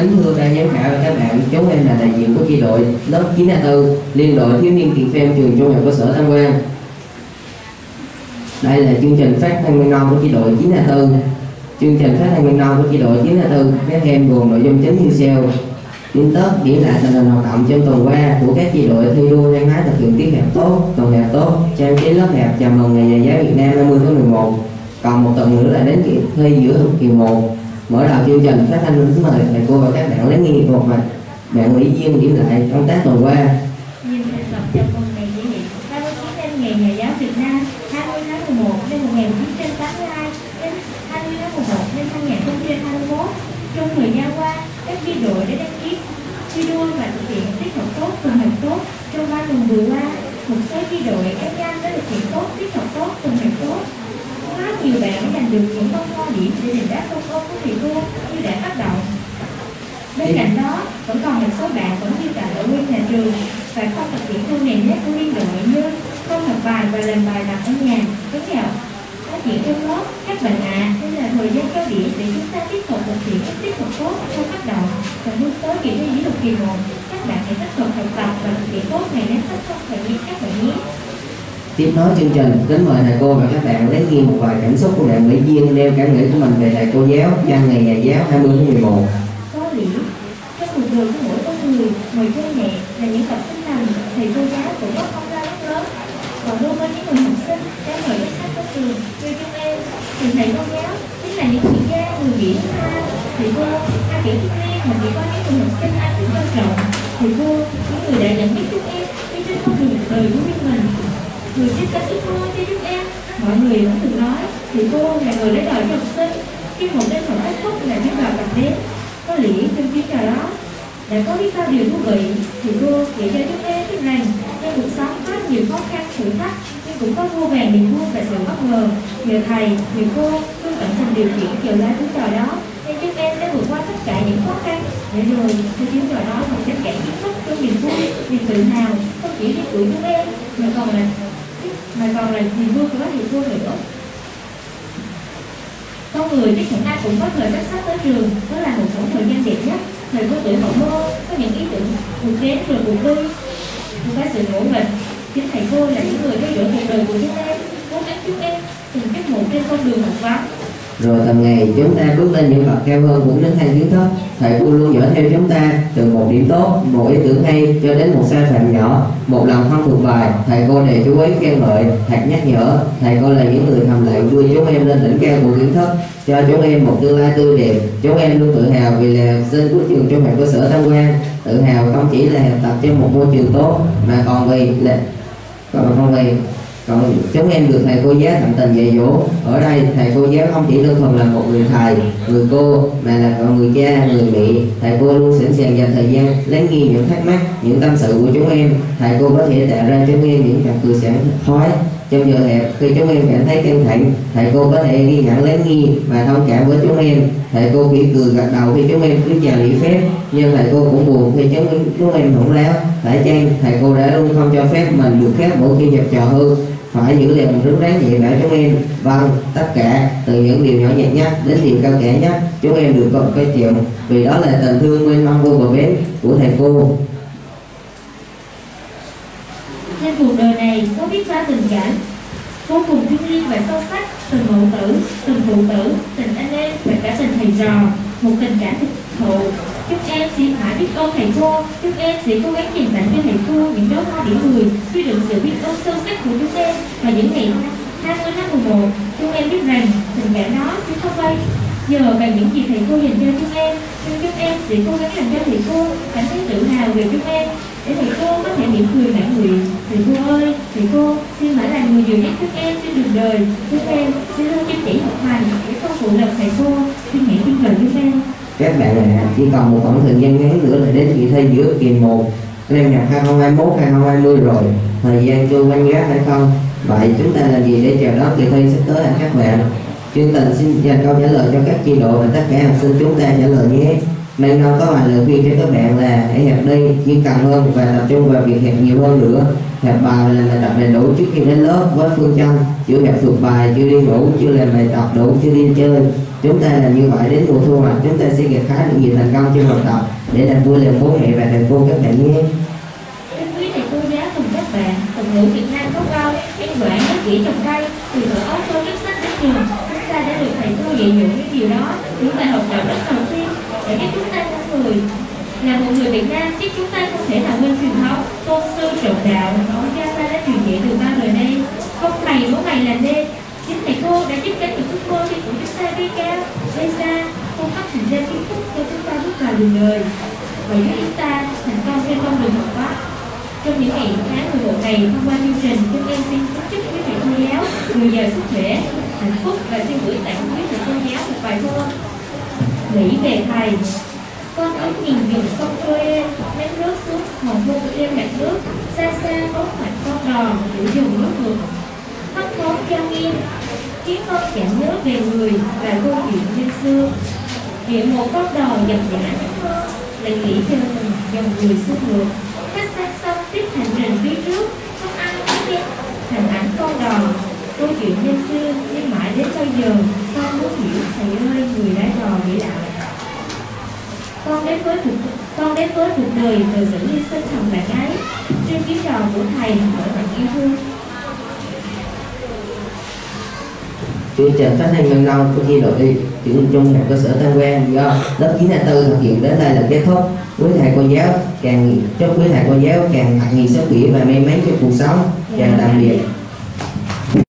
Kính thưa ban giám khảo và các bạn, chúng em là đại diện của chi đội lớp 9A4, liên đội thiếu niên tiền Phim trường trung học cơ sở Tam Quan. Đây là chương trình phát thanh nguyên non của chi đội 9A4. Chương trình phát thanh nguyên non của chi đội 9A4 các em gồm nội dung chính như sau. Tin tức diễn lại tình hình hoạt động trong tuần qua của các chi đội thi đua hăng hái thực hiện tiết hẹp tốt, tuần hẹp tốt, trang trí lớp học chào mừng ngày nhà giáo Việt Nam 20 tháng 11. Còn một tuần nữa là đến kỳ thi giữa học kỳ 1 mở đầu chương trình phát thanh kính mời thầy cô và các bạn lắng nghe một mạch bạn ủy viên điểm lại công tác tuần qua Nhìn thành lập chào mừng ngày kỷ niệm 39 năm ngày Nhà giáo Việt Nam 20 tháng 11 năm 1982 đến 20 tháng 11 năm 2021. Trong thời gian qua, các chi đội đã đăng ký thi đua và thực hiện tiết học tốt, tuần học tốt. Trong ba tuần vừa qua, một số chi đội cá nhân đã thực hiện tốt, tiết học tốt, tuần học tốt. Có nhiều bạn đã giành được những bông hoa điểm để đền đáp công ơn của thầy cô như đã phát động. Bên cạnh đó, vẫn còn một số bạn vẫn chưa phạm ở nguyên nhà trường và không thực hiện theo nền nét của liên đội như không học bài và làm bài tập ở nhà, đúng không? nói chuyện trong lớp, các bạn ạ, đây là thời gian cao điểm để chúng ta tiếp tục thực hiện các tiết học tốt trong phát động và hướng tới kỳ thi giáo dục kỳ 1. Các bạn hãy tích cực học tập và thực hiện tốt ngày nét tích không phải biết các bạn nhé tiếp nối chương trình. Kính mời thầy cô và các bạn lấy ghi một vài cảm xúc của bạn Mỹ Duyên nêu cảm nghĩ của mình về thầy cô giáo nhân ngày nhà giáo 20 tháng 11 có điểm trong cuộc đời của mỗi con người, ngoài cha mẹ là những cặp sinh thành thầy cô giáo cũng có công lao rất lớn. Còn luôn có những người học sinh đã mời lớp sách của trường chơi chung em. Thì thầy cô giáo chính là những người gia, người biển ha thầy cô ai kiểu thiên nhiên mà chỉ có những người học sinh ai cũng quan trọng. Thầy cô, những người đã dẫn biết chúng em đi trên con đường đời của riêng mình người biết cận ước mơ cho chúng em. Mọi người vẫn thường nói thì cô là người lấy đời cho học sinh. Khi một đêm học kết thúc là biết vào tập đến có lẽ trong chuyến trò đó. Đã có biết bao điều thú vị thì cô dạy cho chúng em biết rằng trong cuộc sống có rất nhiều khó khăn, thử thách, nhưng cũng có vô vàng niềm vui và sự bất ngờ. Nhờ thầy nhờ cô luôn tận tình điều khiển chiều ra chuyến trò đó, nên chúng em đã vượt qua tất cả những khó khăn. Để rồi, khi chuyến trò đó còn tất cả kiến thức trong niềm vui, niềm tự hào, không chỉ riêng của chúng em, mà còn là mà còn là niềm vua của thì vua nữa con người chắc chúng ai cũng có thời rất sắp tới trường đó là một khoảng thời gian đẹp nhất. Thời có tuổi hậu mơ có những ý tưởng buồn đến rồi buồn đi chúng ta sự nỗ mình, chính thầy cô là những người theo dõi cuộc đời của chúng em cố gắng chúng em từng cách một trên con đường học vấn rồi tầm ngày chúng ta bước lên những bậc cao hơn cũng đến thang kiến thức thầy cô luôn dõi theo chúng ta từ một điểm tốt, một ý tưởng hay cho đến một sai phạm nhỏ. Một lần không thuộc bài, thầy cô đều chú ý khen ngợi hoặc nhắc nhở. Thầy cô là những người thầm lặng đưa chúng em lên đỉnh cao của kiến thức cho chúng em một tương lai tươi đẹp. Chúng em luôn tự hào vì là học sinh của trường trung học cơ sở Tam Quan tự hào không chỉ là học tập trên một môi trường tốt, mà còn vì là còn không vì còn chúng em được thầy cô giáo tận tình dạy dỗ. Ở đây thầy cô giáo không chỉ đơn thuần là một người thầy, người cô, mà là còn người cha, người mẹ. Thầy cô luôn sẵn sàng dành thời gian lắng nghe những thắc mắc, những tâm sự của chúng em. Thầy cô có thể tạo ra cho chúng em những trò cười sảng khoái. Trong giờ hẹp, khi chúng em cảm thấy căng thẳng, thầy cô có thể ghi nhận lắng nghe và thông cảm với chúng em. Thầy cô chỉ cười gật đầu khi chúng em cứ chào lễ phép, nhưng thầy cô cũng buồn khi chúng chúng em hỗn láo. Phải chăng thầy cô đã luôn không cho phép mình được phép mỗi khi nhập trò hơn phải giữ liều mình đắn rắn dạy chúng em. Vâng tất cả từ những điều nhỏ nhặt nhất đến điều cao cả nhất, chúng em được cộng cái chịu vì đó là tình thương mênh mông vô bờ bến của thầy cô. Trên cuộc đời này, có biết bao tình cảm? Vô cùng thiêng liêng và sâu sắc tình mẫu tử tình phụ tử tình anh em và cả tình thầy trò. Một tình cảm thực thụ chúc em xin mãi biết ơn thầy cô chúc em sẽ cố gắng dành tặng cho thầy cô những đóa hoa điểm người. Quy đựng sự biết ơn sâu sắc của chúng em và những ngày 20 tháng 11 chúng em biết rằng tình cảm đó sẽ không bay nhờ vào những gì thầy cô dành cho chúng em nhưng chúng em sẽ cố gắng làm cho thầy cô cảm thấy tự hào về chúng em. Để thầy cô có thể mỉm cười mãn nguyện, thầy cô ơi, thầy cô xin mãi là người dìu dắt chúng em trên đường đời. Chúng em sẽ luôn chăm chỉ học hành để không phụ lòng thầy cô xin hãy tin lời chúng em các bạn ạ chỉ còn một khoảng thời gian ngắn nữa là đến kỳ thi giữa kỳ 1 năm nhập 2021 2020 rồi. Thời gian trôi nhanh gắt hay không? Vậy chúng ta làm gì để chào đón kỳ thi sắp tới hả các bạn? Chương trình xin dành câu trả lời cho các chi đội và tất cả học sinh chúng ta trả lời nhé. Mang đâu có vài lời khuyên cho các bạn là hãy học đi, chuyên cần hơn và tập trung vào việc học nhiều hơn nữa. Học bài là bài tập đầy đủ trước khi đến lớp với phương châm chưa học thuộc bài, chưa đi ngủ, chưa làm bài tập đủ, chưa đi chơi chúng ta là như vậy đến mùa thu hoạch chúng ta sẽ gặt khá được nhiều thành công trên học tập để làm vui làm bố mẹ và thầy cô các bạn nhé. Kính quý thầy cô giáo cùng các bạn, thuật ngữ Việt Nam có câu Em đoạn nó kỹ trồng cây, từ thuở ấu thơ viết sách rất nhiều. Chúng ta đã được thầy cô dạy dỗ những điều đó. Những bài học đạo rất đầu tiên để giúp chúng ta con người. Là một người Việt Nam, chắc chúng ta không thể nào quên truyền thống Tôn sư trọng đạo, ông cha ta đã truyền dạy từ bao đời nay. Không thầy mỗi ngày là nên thầy cô giúp cánh những ước mơ của chúng ta đi cao, đi xa không phát triển ra kiến thức cho chúng ta bước vào đường đời và giúp chúng ta thành công trên con đường học pháp. Trong những ngày tháng 11 này, thông qua chương trình, chúng em xin chúc chúc quý vị cô giáo người giàu sức khỏe, hạnh phúc và xin gửi tặng quý vị cô giáo một bài thơ nghĩ về thầy. Con ước nhìn dòng sông trôi em, ném nước xuống hòn hôn em mặt nước, xa xa bóng mặt con đò của dòng nước ngược. Thắp bóng cho nghiêm, khiến con chẳng nhớ về người và câu chuyện như xưa. Hiện một con đò dập dã mơ, lại nghĩ cho mình dòng người xưa ngược cách xa xong tiếp hành trình phía trước không ai biết biết hình ảnh con đò câu chuyện nhân xưa nhưng mãi đến bây giờ con muốn hiểu thầy ơi người đã đò vĩ đại con đến với cuộc con đến với cuộc đời từ sự hy sinh thầm bạn ấy trên chuyến đò của thầy mở bạn yêu thương. Chương trình phát thanh nhân long của chi đội trưởng trung học cơ sở Tam Quan do lớp 9 tư thực hiện đến đây là kết thúc. Quý thầy cô giáo càng chúc quý thầy cô giáo càng thật nhiều sức khỏe và may mắn cho cuộc sống. Chào tạm biệt.